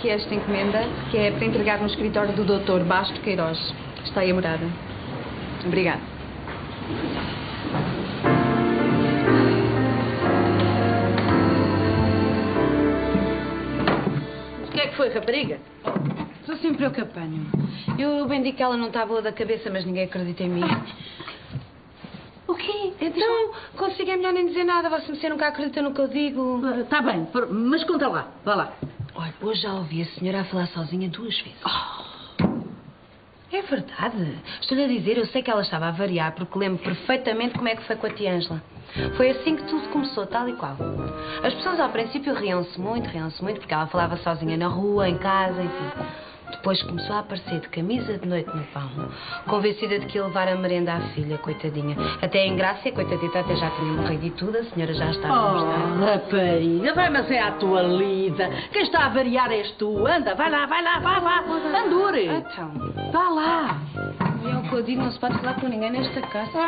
aqui esta encomenda, que é para entregar no escritório do Dr. Basto Queiroz. Está aí a morada. Obrigada. O que é que foi, rapariga? Estou sempre eu que apanho. Eu bem digo que ela não está boa da cabeça, mas ninguém acredita em mim. O quê? Então, consigo é melhor nem dizer nada. Você nunca acredita no que eu digo. Está Ah, bem, mas conta lá, vá lá. Olha, hoje já ouvi a senhora a falar sozinha duas vezes. É verdade. Estou-lhe a dizer, eu sei que ela estava a variar porque lembro perfeitamente como é que foi com a tia Ângela. Foi assim que tudo começou, tal e qual. As pessoas ao princípio riam-se muito, riam-se muito, porque ela falava sozinha na rua, em casa, enfim. Depois começou a aparecer de camisa de noite no pão, convencida de que ia levar a merenda à filha, coitadinha. Até em Grácia, coitadita, até já tinha morrido e tudo, a senhora já estava a mostrar. Oh, rapariga, vai, mas é a tua lida. Quem está a variar és tu. Anda, vai lá, vai lá, vá, vá. Andure. Então, Vá lá. é o que eu digo, não se pode falar com ninguém nesta casa.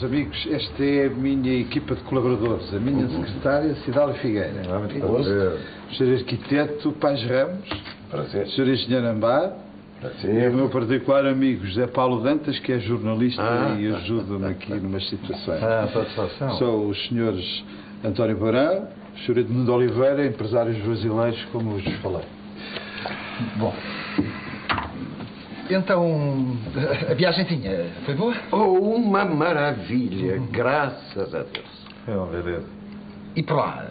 Meus amigos, esta é a minha equipa de colaboradores. A minha secretária, Cidália Figueira. O Sr. Arquiteto Paz Ramos. Prazer. O Sr. Engenheiro Ambar. E Prazer. o meu particular amigo José Paulo Dantas, que é jornalista Ah. e ajuda-me aqui numas situações. Ah, satisfação. São os senhores António Barão, o Sr. Edmundo Oliveira, empresários brasileiros, como vos falei. Bom. Então, a viagem tinha. Foi boa? Oh, uma maravilha, graças a Deus. É uma beleza. E por lá?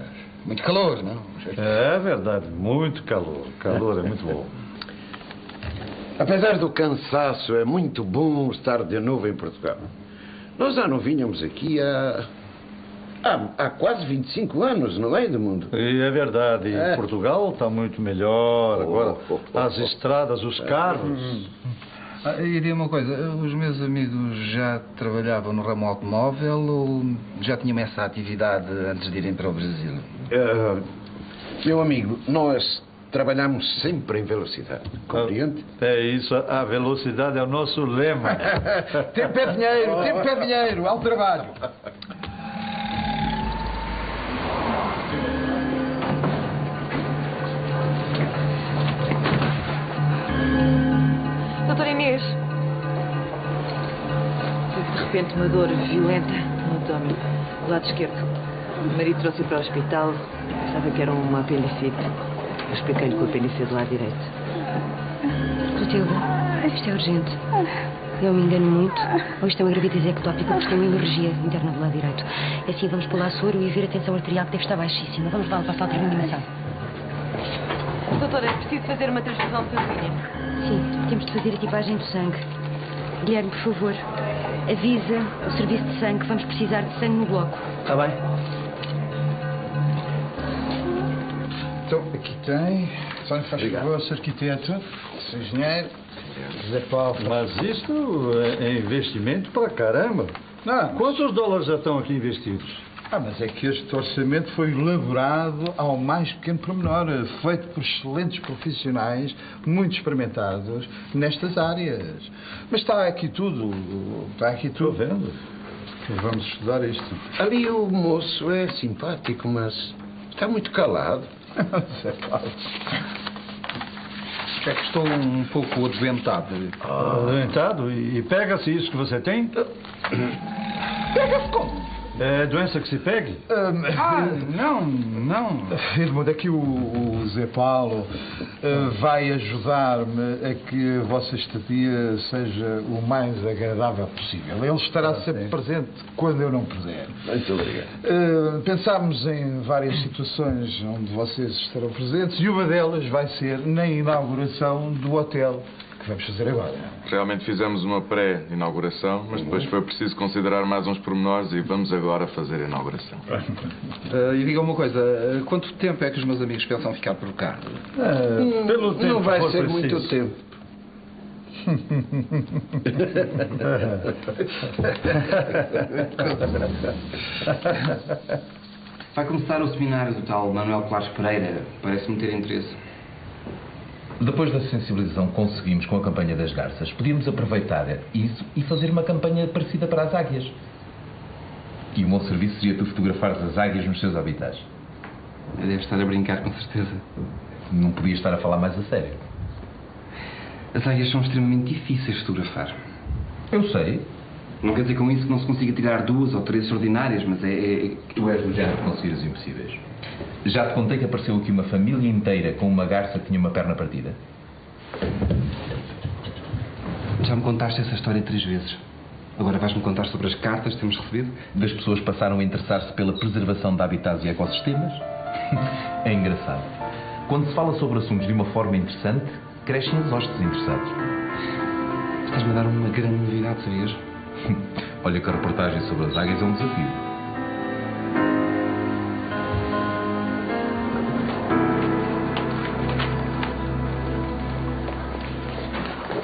Muito calor, não? É verdade, muito calor. Calor é muito bom. Apesar do cansaço, é muito bom estar de novo em Portugal. Nós já não vínhamos aqui há, há, há quase 25 anos, não é, Edmundo? E é verdade, É. Portugal está muito melhor. Agora, Oh, oh, as oh. estradas, os carros. Ah, e diga uma coisa, os meus amigos já trabalhavam no ramo automóvel ou já tinham essa atividade antes de irem para o Brasil? Eh, meu amigo, nós trabalhamos sempre em velocidade, compreende? É isso, a velocidade é o nosso lema. tempo é dinheiro, tempo é dinheiro, ao trabalho. Repente uma dor violenta no abdômen, do lado esquerdo. O marido trouxe para o hospital, pensava que era uma apendicite. Eu expliquei-lhe que o apendicite é do lado direito. Clotilde, isto é urgente. Eu me engano muito. Ou isto é uma gravidez ectópica, porque tem uma energia interna do lado direito. É assim, vamos lá soro e ver a tensão arterial que deve estar baixíssima. Vamos lá, passar a reanimação. Doutora, é preciso fazer uma transfusão sanguínea. Sim, temos de fazer a tipagem do sangue. Guilherme, por favor, avisa o serviço de sangue. Vamos precisar de sangue no bloco. Está bem. Então, aqui tem. Só faz favor, Sr. Arquiteto, Sr. Engenheiro, José Paulo. Mas isto é é investimento para caramba. Não, Quantos dólares já estão aqui investidos? Ah, mas é que este orçamento foi elaborado ao mais pequeno pormenor, feito por excelentes profissionais, muito experimentados nestas áreas. Mas está aqui tudo, está aqui Estou tudo. vendo. Vamos estudar isto. Ali o moço é simpático, mas está muito calado. Zé Paulo. É que estou um pouco adventado. Adoentado? E e pega-se isso que você tem? Pega-se como? É doença que se pegue? Ah, não, não. Edmundo, é que o, o Zé Paulo eh, vai ajudar-me a que a vossa estadia seja o mais agradável possível. Ele estará sempre presente quando eu não puder. Muito obrigado. Eh, pensámos em várias situações onde vocês estarão presentes e uma delas vai ser na inauguração do hotel que vamos fazer agora. Realmente fizemos uma pré-inauguração, mas depois foi preciso considerar mais uns pormenores e vamos agora fazer a inauguração. Ah, e diga uma coisa, ah, quanto tempo é que os meus amigos pensam ficar por cá? É, pelo tempo Não vai ser preciso. muito tempo. Vai começar o seminário do tal Manuel Clares Pereira. Parece-me ter interesse. Depois da sensibilização que conseguimos com a campanha das garças, podíamos aproveitar isso e fazer uma campanha parecida para as águias. E o meu serviço seria tu fotografares as águias nos seus habitats. Deve estar a brincar, com certeza. Não podia estar a falar mais a sério. As águias são extremamente difíceis de fotografar. Eu sei. Não quer dizer com isso que não se consiga tirar duas ou três extraordinárias, mas é. é... Tu és do género de conseguir os impossíveis. Já te contei que apareceu aqui uma família inteira com uma garça que tinha uma perna partida? Já me contaste essa história três vezes. Agora vais-me contar sobre as cartas que temos recebido? Das pessoas passaram a interessar-se pela preservação de habitats e ecossistemas? é engraçado. Quando se fala sobre assuntos de uma forma interessante, crescem os hostes interessados. Estás-me a dar uma grande novidade, sabias? Olha que a reportagem sobre as águias é um desafio.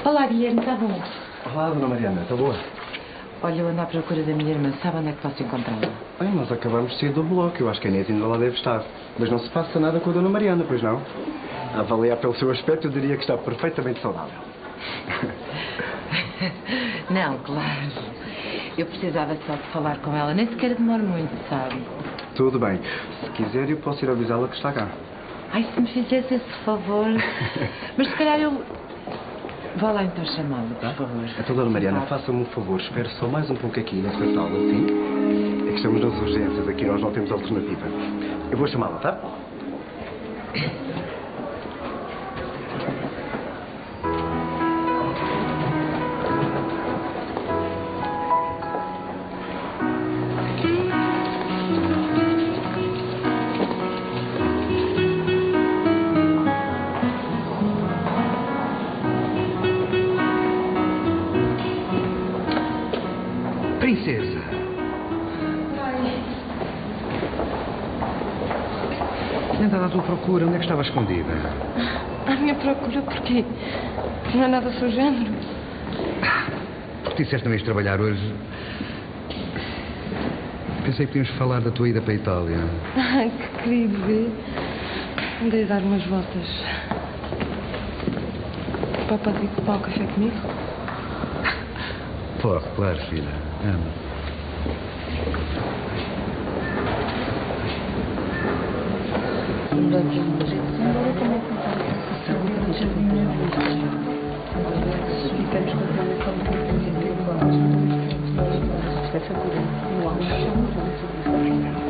Olá, Guilherme, está bom? Olá, dona Mariana, está boa? Olha, eu ando à procura da minha irmã. Sabe onde é que posso encontrá-la? Bem, nós acabamos de sair do bloco. Eu acho que a Inês ainda lá deve estar. Mas não se passa nada com a dona Mariana, pois não? A avaliar pelo seu aspecto, eu diria que está perfeitamente saudável. não, claro. Eu precisava só de falar com ela. Nem sequer demora muito, sabe? Tudo bem. Se quiser, eu posso ir avisá-la que está cá. Ai, se me fizesse esse favor. Mas se calhar eu Vá lá então chamá-lo, por favor. Então, Dona Mariana, faça-me um favor. Espere só mais um pouco aqui nesta sala, sim? É que estamos nas urgências. Aqui nós não temos alternativa. Eu vou chamá-la, tá? procura. Onde é que estava escondida? À minha procura porquê? Não é nada seu género. Porque disseste não ias trabalhar hoje. Pensei que podíamos falar da tua ida para a Itália. Ah, que querido ver. Andei dar umas voltas. Tem que tomar um café comigo? Pô, claro, filha. Anda. Então,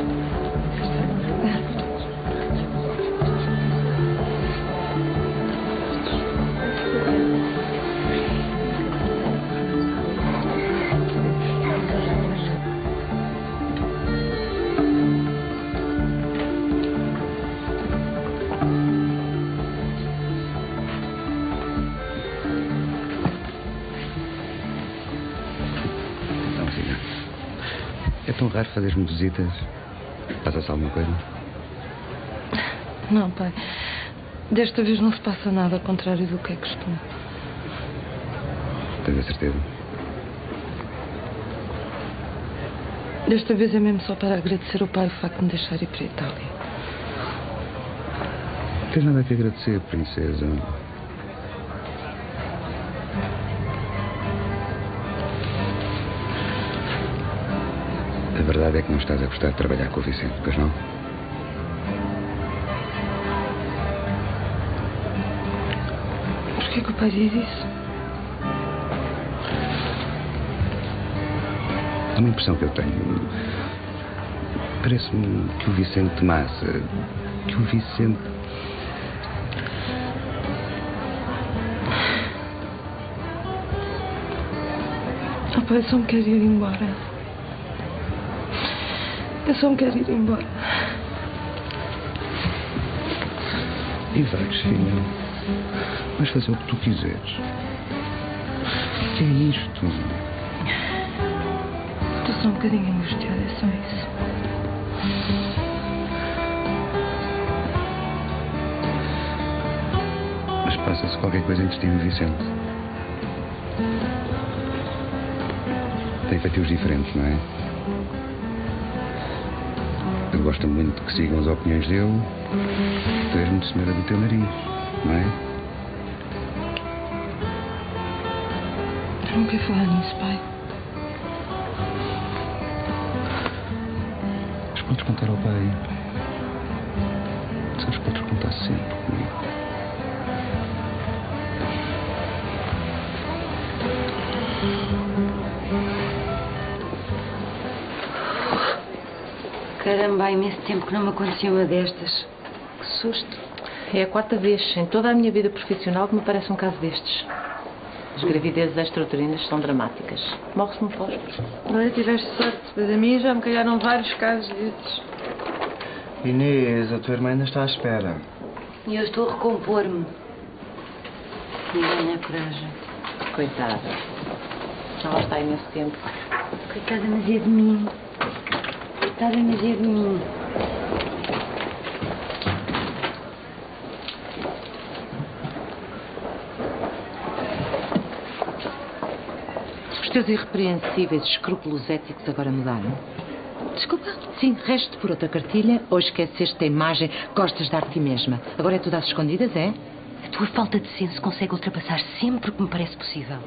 Tão raro fazeres-me visitas. Passa-se alguma coisa? Não, pai. Desta vez não se passa nada ao contrário do que é costume. Tens a certeza? Desta vez é mesmo só para agradecer ao pai o facto de me deixar ir para a Itália. Não tens nada a que agradecer, princesa. Verdade é que não estás a gostar de trabalhar com o Vicente, pois não? Porquê que o pai diz isso? Há uma impressão que eu tenho. Parece-me que o Vicente Massa. que o Vicente. O pai só me quer ir embora. Eu só me quero ir embora. E vais, filha. Vais fazer o que tu quiseres. O que é isto? Estou só um bocadinho angustiada, é só isso. Mas passa-se qualquer coisa entre ti e o Vicente. Tem feitios diferentes, não é? gosta muito que sigam as opiniões dele, tu és de senhora do teu nariz, não é? Eu não quero falar nisso, pai. Mas podes contar ao pai. Sabes, podes contar sempre, Caramba, há imenso tempo que não me acontecia uma destas. Que susto. É a quarta vez em toda a minha vida profissional que me parece um caso destes. As gravidezes extrauterinas são dramáticas. Morre-se no fósforo. Olha, tiveste sorte, mas a mim já me calharam vários casos desses. Inês, a tua irmã ainda está à espera. E eu estou a recompor-me. E ganha coragem. Coitada. Já lá está há imenso tempo. Coitada, mas é de mim. Coitada, mas é de mim. Os teus irrepreensíveis escrúpulos éticos agora mudaram? Desculpa? Sim, resto por outra cartilha ou esqueceste da imagem gostas de dar de ti mesma. Agora é tudo às escondidas, é? A tua falta de senso consegue ultrapassar sempre o que me parece possível.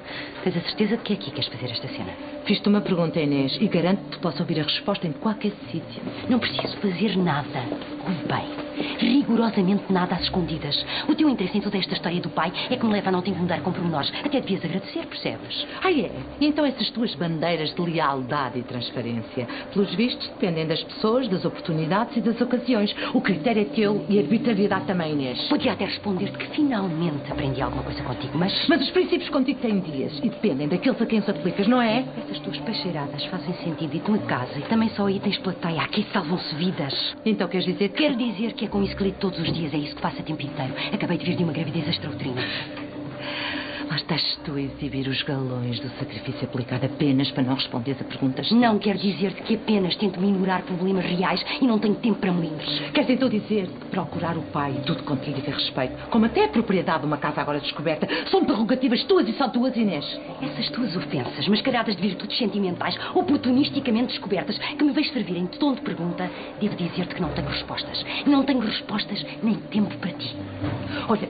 Tens a certeza de que é aqui que queres fazer esta cena? Fiz-te uma pergunta, Inês, e garanto que posso ouvir a resposta em qualquer sítio. Não preciso fazer nada. Ouve bem. Rigorosamente nada às escondidas. O teu interesse em toda esta história do pai é que me leva a não te incomodar com pormenores. Até devias agradecer, percebes? Ah, é? E então essas tuas bandeiras de lealdade e transparência, pelos vistos, dependem das pessoas, das oportunidades e das ocasiões. O critério é teu e a arbitrariedade também, Inês. Podia até responder-te que finalmente aprendi alguma coisa contigo, mas... Mas os princípios contigo têm dias e dependem daqueles a quem os aplicas, não é? Essas tuas pacheiradas fazem sentido e tu a casa e também só aí tens plateia. Aqui salvam-se vidas. Então queres dizer que... Quero dizer que com isso que lido todos os dias. É isso que faço a tempo inteiro. Acabei de vir de uma gravidez extrauterina. Estás tu a exibir os galões do sacrifício aplicado apenas para não responderes a perguntas. Não quero dizer-te que apenas tento minorar problemas reais e não tenho tempo para moinhos. Queres então dizer que procurar o pai e tudo quanto lhe diga respeito, como até a propriedade de uma casa agora descoberta, são prerrogativas tuas e só tuas, Inês? Essas tuas ofensas, mascaradas de virtudes sentimentais, oportunisticamente descobertas, que me vejo servir em tom de pergunta, devo dizer-te que não tenho respostas. Não tenho respostas nem tempo para ti. Olha,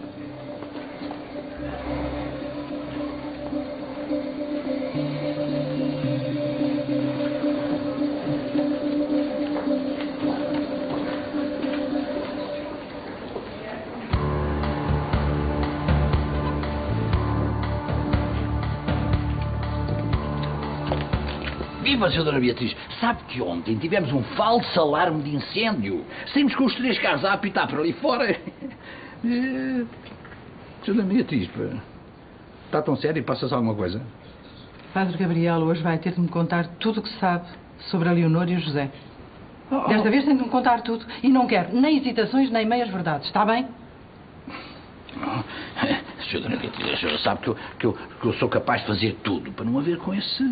Viva, Sra. Dona Beatriz. Sabe que ontem tivemos um falso alarme de incêndio. Saímos com os três carros a apitar por ali fora. Eh, Sra. Dona Beatriz, está tão sério e passa-se alguma coisa? Padre Gabriel hoje vai ter de me contar tudo o que sabe sobre a Leonor e o José. Desta vez tem de me contar tudo e não quero nem hesitações nem meias verdades, está bem? Dona Beatriz, a senhora sabe que eu, que, eu, que eu sou capaz de fazer tudo para não haver com esse,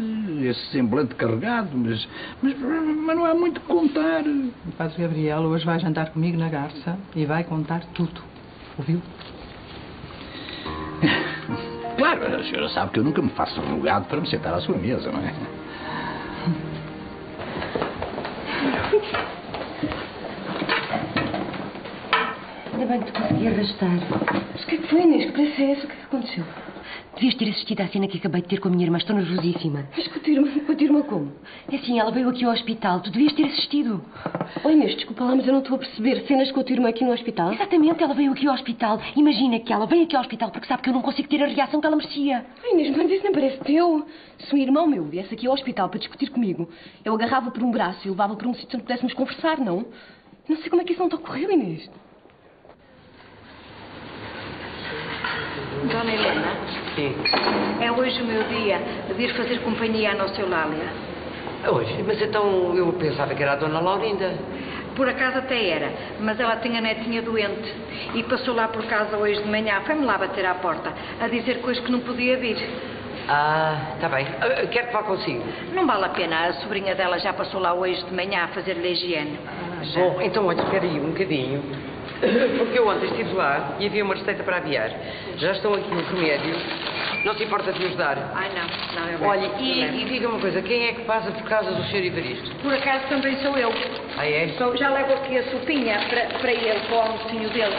esse semblante carregado, mas, mas, mas não há muito que contar. O Padre Gabriel hoje vai jantar comigo na garça e vai contar tudo. Ouviu? Claro, a senhora sabe que eu nunca me faço rogado para me sentar à sua mesa, não é? Ainda bem que te consegui arrastar. Mas o que é que foi, Inês? Que pressa é essa? O que é que aconteceu? Devias ter assistido à cena que acabei de ter com a minha irmã. Estou nervosíssima. Mas com a tua irmã, com a tua irmã como? É assim, ela veio aqui ao hospital. Tu devias ter assistido. Oi, Inês, desculpa lá, mas eu não estou a perceber. Cenas com a tua irmã aqui no hospital? Exatamente, ela veio aqui ao hospital. Imagina que ela veio aqui ao hospital porque sabe que eu não consigo ter a reação que ela merecia. Ai, Inês, mas isso nem parece teu. Se um irmão meu viesse aqui ao hospital para discutir comigo, eu agarrava por um braço e levava para um sítio onde pudéssemos conversar, não? Não sei como é que isso não te ocorreu, Inês. Dona Helena, Sim. é hoje o meu dia de ir fazer companhia à nossa Eulália. Hoje? Mas então eu pensava que era a Dona Laurinda. Por acaso até era, mas ela tem a netinha doente e passou lá por casa hoje de manhã. Foi-me lá bater à porta, a dizer coisas que não podia vir. Ah, está bem. Ah, Quero falar consigo. Não vale a pena, a sobrinha dela já passou lá hoje de manhã a fazer-lhe a higiene. Bom, então olha, espera aí um bocadinho. Porque eu ontem estive lá e havia uma receita para aviar. Já estão aqui no remédio. Não se importa de nos dar? Ai, não, não, eu Olha, e, e diga uma coisa, quem é que passa por casa do Sr. Evaristo? Por acaso também sou eu. Ah, é? Sou- já levo aqui a sopinha para, para ele, para o almocinho dele.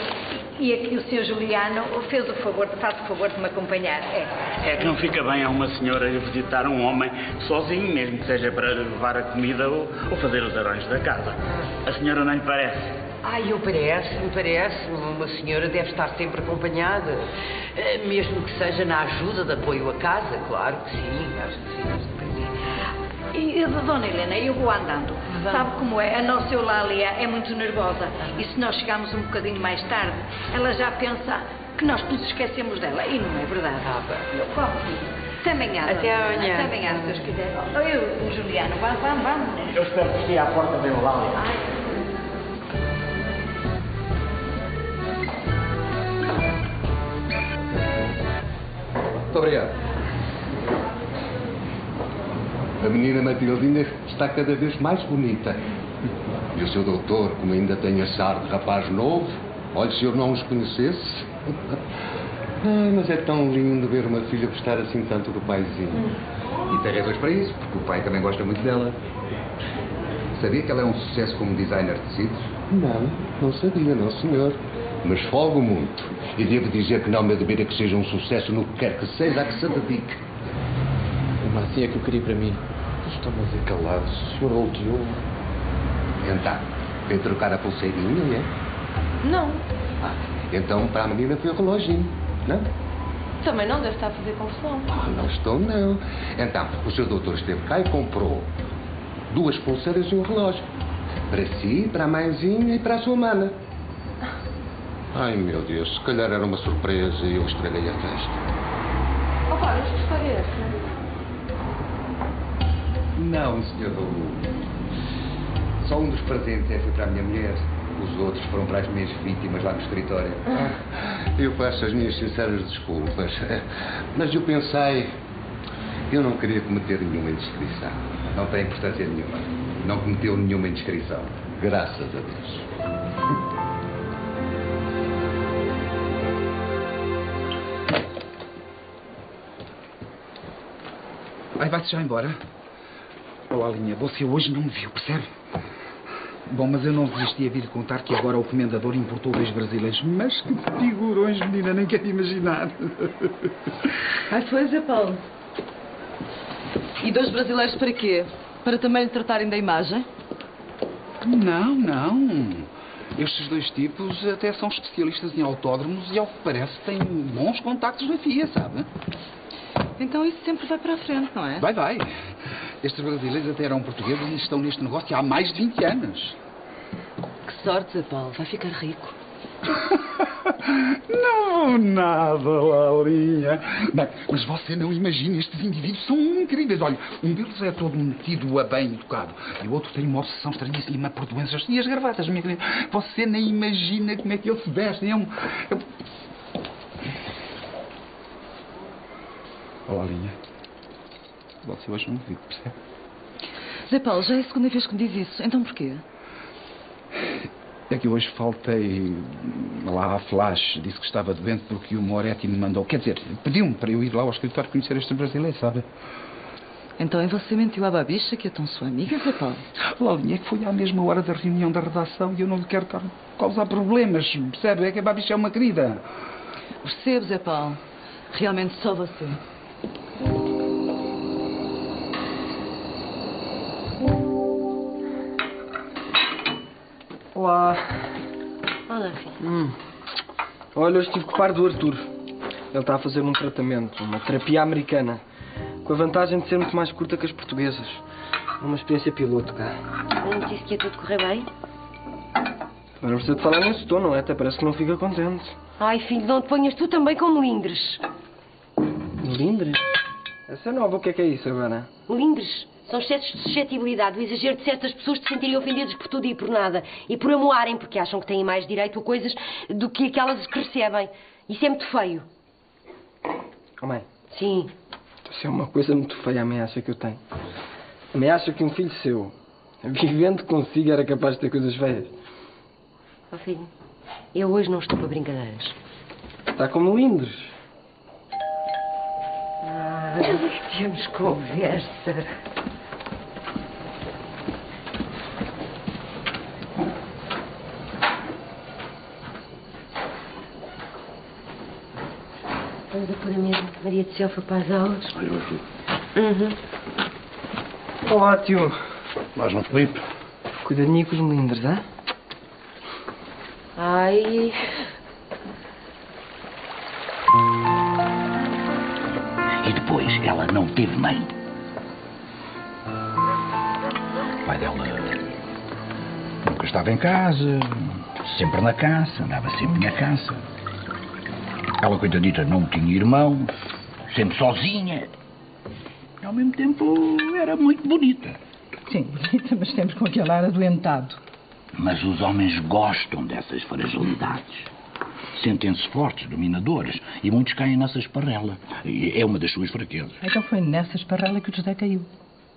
E aqui o Sr. Juliano fez o favor, faz o favor de me acompanhar. É. É que não fica bem a uma senhora visitar um homem sozinho, mesmo que seja para levar a comida ou, ou fazer os arranjos da casa. A senhora não lhe parece? Ai, eu parece-me, parece-me. Uma senhora deve estar sempre acompanhada. Eh, Mesmo que seja na ajuda de apoio à casa, claro que sim, acho que sim. E, Dona Helena, eu vou andando. Sabe como é? A nossa Eulália é muito nervosa. E se nós chegarmos um bocadinho mais tarde, ela já pensa que nós nos esquecemos dela. E não é verdade. Ah, Eu corro. Até amanhã. Até amanhã. Até amanhã, se Deus quiser. Eu, o Juliano, vamos, vamos, vamos. Eu espero que esteja à porta da Eulália. Muito obrigado. A menina Matildinha está cada vez mais bonita. E o seu doutor, como ainda tem ar de rapaz novo, olha, se eu não os conhecesse. Ai, mas é tão lindo ver uma filha gostar assim tanto do paizinho. E tem razões para isso, porque o pai também gosta muito dela. Sabia que ela é um sucesso como designer de tecidos? Não, não sabia, não, senhor. Mas folgo muito. E devo dizer que não me admira que seja um sucesso no que quer que seja a que se dedique. Uma assim é que eu queria para mim. Estou-me a ver calado, senhor Ultio. Então, vem trocar a pulseirinha, é? Não, Então, para a menina foi o reloginho, não? também não deve estar a fazer confusão. Ah, não estou, não. Então, o seu doutor esteve cá e comprou duas pulseiras e um relógio. Para si, para a mãezinha e para a sua mana. Ai, meu Deus, se calhar era uma surpresa e eu estraguei a festa. Oh, pá, mas que história é essa? Não, senhor. Só um dos presentes é foi para a minha mulher. Os outros foram para as minhas vítimas lá no escritório. Eu peço as minhas sinceras desculpas. Mas eu pensei. Eu não queria cometer nenhuma indiscrição. Não tem importância nenhuma. Não cometeu nenhuma indiscrição. Graças a Deus. Ai, vai-se já embora? Olá, Linha, você hoje não me viu, percebe? Bom, mas eu não resisti a vir contar que agora o comendador importou dois brasileiros. Mas que figurões, menina, nem quero imaginar. Ai, foi, Zé Paulo. E dois brasileiros para quê? Para também lhe tratarem da imagem? Não, não. Estes dois tipos até são especialistas em autódromos e, ao que parece, têm bons contactos na FIA, sabe? Então isso sempre vai para a frente, não é? Vai, vai. Estes brasileiros até eram portugueses e estão neste negócio há mais de 20 anos. Que sorte, Zé Paulo. Vai ficar rico. Não, nada, Laurinha. Bem, mas você não imagina, estes indivíduos são incríveis. Olha, um deles é todo metido a bem educado e o outro tem uma obsessão estranhíssima por doenças e as gravatas, minha querida. Você nem imagina como é que eles se vestem. É um... É... Oh, Laurinha, você hoje não me viu, percebe? Zé Paulo, já é a segunda vez que me diz isso. Então porquê? É que hoje faltei lá à flash. Disse que estava doente porque o Moretti me mandou. Quer dizer, pediu-me para eu ir lá ao escritório conhecer este brasileiro, sabe? Então e você mentiu à babicha que é tão sua amiga, Zé Paulo? Laurinha, é que foi à mesma hora da reunião da redação e eu não lhe quero car- causar problemas, percebe? É que a babicha é uma querida. Percebo, Zé Paulo. Realmente só você. Olá. Olá, filho. Hum. Olha, hoje estive com o par do Arthur. Ele está a fazer um tratamento, uma terapia americana, com a vantagem de ser muito mais curta que as portuguesas. Uma experiência piloto, cá. Não disse que ia tudo correr bem? Mas não precisa de falar nesse tom, não é? Até parece que não fica contente. Ai, filho, não te ponhas tu também como lindres. Lindres? Essa é nova, o que é que é isso agora? Lindres são excessos de suscetibilidade, o exagero de certas pessoas de se sentirem ofendidas por tudo e por nada. E por amoarem, porque acham que têm mais direito a coisas do que aquelas que recebem. Isso é muito feio. Oh, mãe. Sim. Isso é uma coisa muito feia, a ameaça que eu tenho. Ameaça que um filho seu, vivendo consigo, era capaz de ter coisas feias. Ó filho, eu hoje não estou para brincadeiras. Está como Lindres. Ah, temos conversa. Pode pôr a mesa. Maria Céu foi para as aulas. Uhum. Olá, tio. Vais no Felipe? Cuidadinho com os melindres, hã? Ai. E depois, ela não teve mãe. O pai dela nunca estava em casa, sempre na caça, andava sempre na caça. Ela, coitadita, não tinha irmão, sempre sozinha. E ao mesmo tempo era muito bonita. Sim, bonita, mas sempre com aquele ar adoentado. Mas os homens gostam dessas fragilidades. Sentem-se fortes, dominadores, e muitos caem nessa esparrela. É uma das suas fraquezas. Então foi nessa esparrela que o José caiu.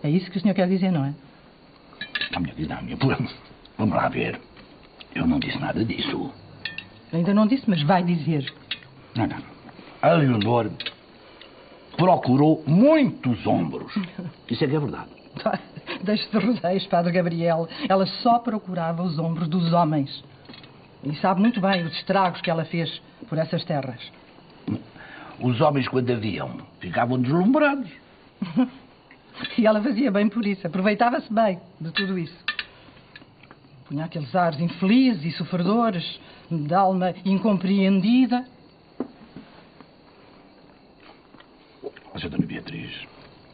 É isso que o senhor quer dizer, não é? A minha vida, minha. Vamos lá ver. Eu não disse nada disso. Ainda não disse, mas vai dizer. Não, não. A Leonor procurou muitos ombros. Isso é que é verdade. Deixe de rodeios, Padre Gabriel. Ela só procurava os ombros dos homens. E sabe muito bem os estragos que ela fez por essas terras. Os homens, quando a viam, ficavam deslumbrados. E ela fazia bem por isso. Aproveitava-se bem de tudo isso. Punha aqueles ares infelizes e sofredores, de alma incompreendida. Sra. Dona Beatriz,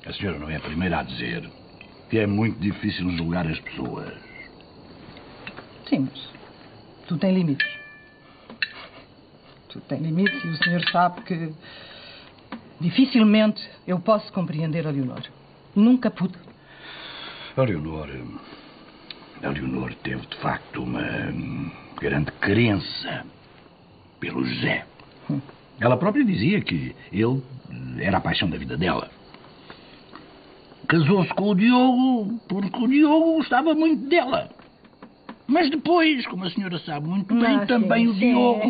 a senhora não é a primeira a dizer que é muito difícil julgar as pessoas. Sim, mas tudo tem limites. Tudo tem limites e o senhor sabe que dificilmente eu posso compreender a Leonor. Nunca pude. A Leonor. A Leonor teve, de facto, uma hum, grande crença pelo José. Ela própria dizia que ele era a paixão da vida dela. Casou-se com o Diogo porque o Diogo gostava muito dela. Mas depois, como a senhora sabe muito bem, Ah, também sim, o sim. Diogo.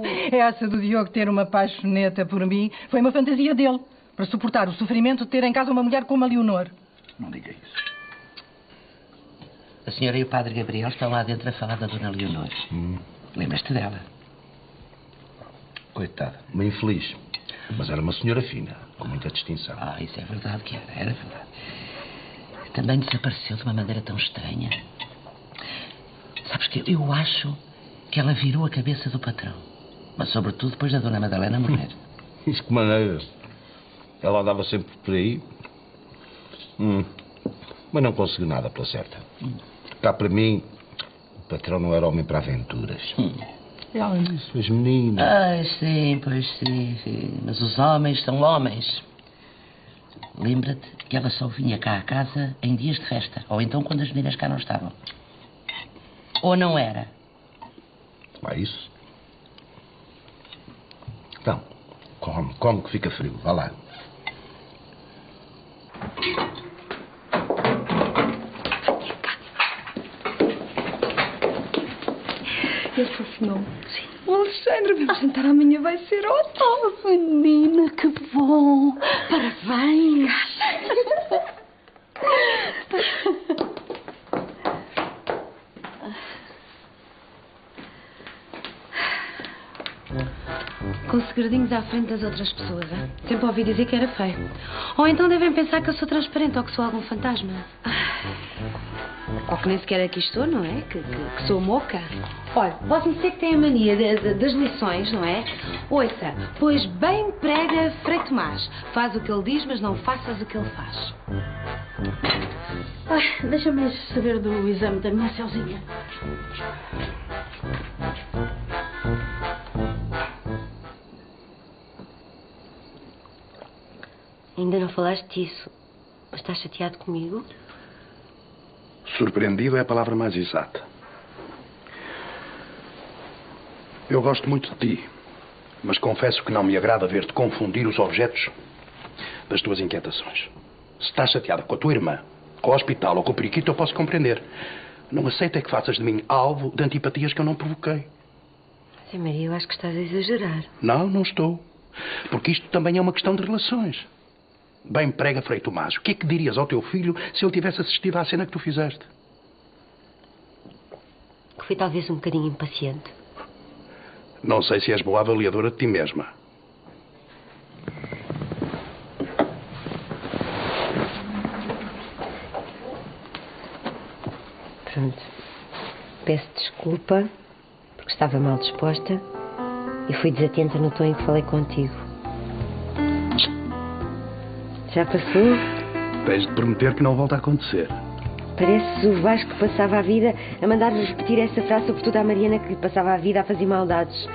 Essa do Diogo ter uma paixoneta por mim foi uma fantasia dele. Para suportar o sofrimento de ter em casa uma mulher como a Leonor. Não diga isso. A senhora e o padre Gabriel estão lá dentro a falar da dona Leonor. Lembras-te dela? Coitada, uma infeliz. Mas era uma senhora fina, com muita distinção. Ah, isso é verdade que era, era verdade. Também desapareceu de uma maneira tão estranha. Sabes que eu acho que ela virou a cabeça do patrão. Mas sobretudo depois da dona Madalena morrer. Isso que maneiras. Ela andava sempre por aí. Hum. Mas não conseguiu nada pela certa. Cá para mim, o patrão não era homem para aventuras. E além disso, as meninas. Ah, sim, pois sim, sim. Mas os homens são homens. Lembra-te que ela só vinha cá a casa em dias de festa. Ou então quando as meninas cá não estavam. Ou não era. Lá isso. Então, come, come que fica frio. Vá lá. Ele telefonou. Sim. O Alexandre, vamos jantar amanhã, vai ser ótimo. Oh, menina, que bom. Parabéns. Com segredinhos à frente das outras pessoas, hein? Sempre ouvi dizer que era feio. Ou então devem pensar que eu sou transparente ou que sou algum fantasma. Ou que nem sequer aqui estou, não é? Que, que- que sou moca. Olha, posso-me dizer que tem a mania de- de- das lições, não é? Ouça, pois bem prega Frei Tomás. Faz o que ele diz, mas não faças o que ele faz. Ai, deixa-me saber do exame da minha Celzinha. Ainda não falaste disso. Mas estás chateado comigo? Surpreendido é a palavra mais exata. Eu gosto muito de ti, mas confesso que não me agrada ver-te confundir os objetos das tuas inquietações. Se estás chateada com a tua irmã, com o hospital ou com o periquito, eu posso compreender. Não aceito é que faças de mim alvo de antipatias que eu não provoquei. Sim, Maria, eu acho que estás a exagerar. Não, não estou. Porque isto também é uma questão de relações. Bem prega, Frei Tomás. O que é que dirias ao teu filho se ele tivesse assistido à cena que tu fizeste? Que fui talvez um bocadinho impaciente. Não sei se és boa avaliadora de ti mesma. Pronto. Peço desculpa porque estava mal disposta e fui desatenta no tom em que falei contigo. Já passou? Tens de prometer que não volta a acontecer. Pareces o Vasco que passava a vida a mandar-lhes repetir essa frase, sobretudo à Mariana que passava a vida a fazer maldades.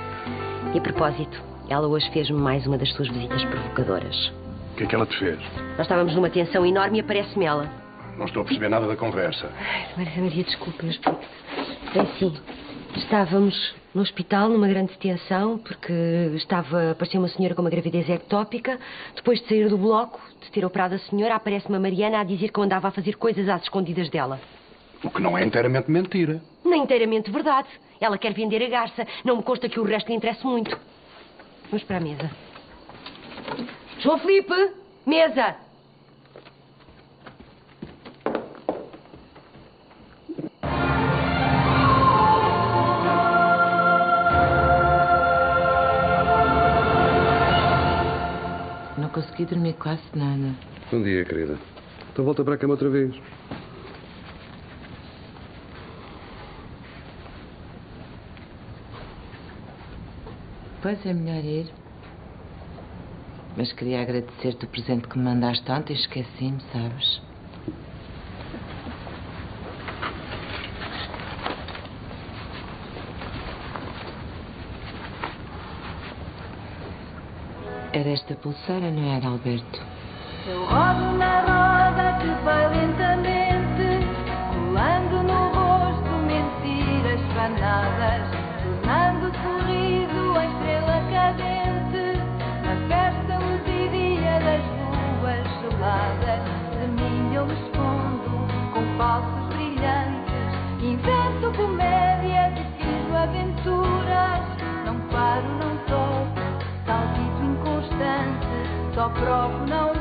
E a propósito, ela hoje fez-me mais uma das suas visitas provocadoras. O que é que ela te fez? Nós estávamos numa tensão enorme e aparece-me ela. Não estou a perceber nada da conversa. Marisa Maria, desculpa, eu explico. É assim, estávamos no hospital numa grande tensão porque estava, apareceu uma senhora com uma gravidez ectópica. Depois de sair do bloco, de ter operado a senhora, aparece uma Mariana a dizer que eu andava a fazer coisas às escondidas dela. O que não é inteiramente mentira. Nem inteiramente verdade. Ela quer vender a garça. Não me consta que o resto lhe interesse muito. Vamos para a mesa. João Felipe, mesa! Dormir quase nada. Bom dia, querida. Então volta para a cama outra vez. Pois é melhor ir. Mas queria agradecer-te o presente que me mandaste ontem. Esqueci-me, sabes? Era esta pulseira, não era, Alberto? Eu rodo inconstante, só provo, não